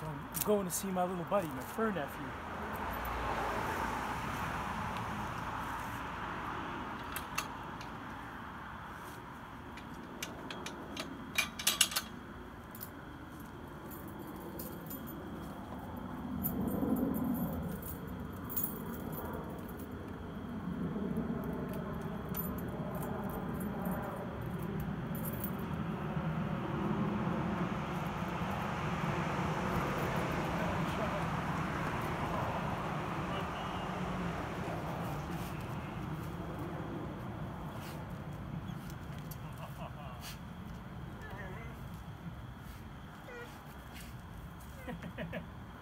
So I'm going to see my little buddy, my fur nephew.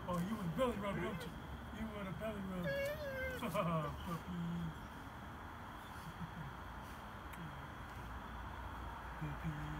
oh, you would belly rub, don't you? You want a belly rub. Puppy. Puppy.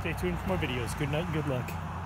Stay tuned for more videos. Good night and good luck.